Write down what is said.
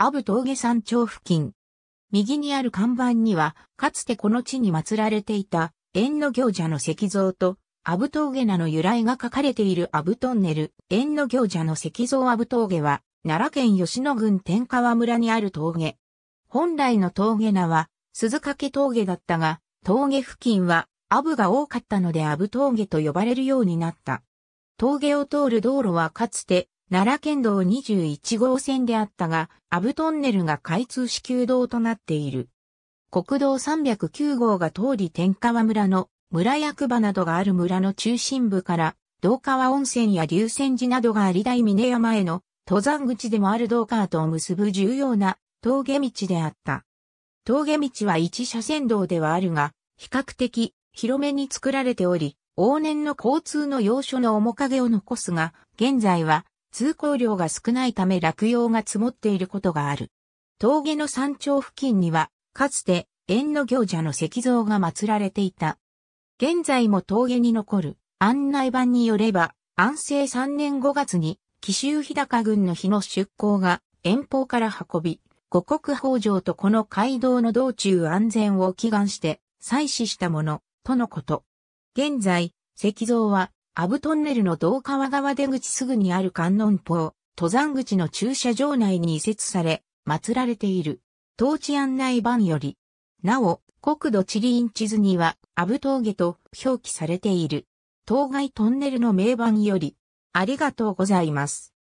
阿武峠山頂付近。右にある看板には、かつてこの地に祀られていた、縁の行者の石像と、阿武峠名の由来が書かれている阿武トンネル、縁の行者の石像阿武峠は、奈良県吉野郡天川村にある峠。本来の峠名は、鈴掛峠だったが、峠付近は、アブが多かったのでアブ峠と呼ばれるようになった。峠を通る道路はかつて、奈良県道21号線であったが、アブトンネルが開通支給道となっている。国道309号が通り天川村の村役場などがある村の中心部から、道川温泉や流泉寺などがあり大峰山への登山口でもある道川と結ぶ重要な峠道であった。峠道は一車線道ではあるが、比較的広めに作られており、往年の交通の要所の面影を残すが、現在は通行量が少ないため落葉が積もっていることがある。峠の山頂付近には、かつて縁の行者の石像が祀られていた。現在も峠に残る案内板によれば、安政3年5月に、紀州日高郡の日の出港が遠方から運び、五国北条とこの街道の道中安全を祈願して祭祀したもの、とのこと。現在、石像はアブトンネルの道川川出口すぐにある観音峰、登山口の駐車場内に移設され、祀られている。当地案内版より。なお、国土地理院地図には、アブ峠と表記されている。当該トンネルの名版より。ありがとうございます。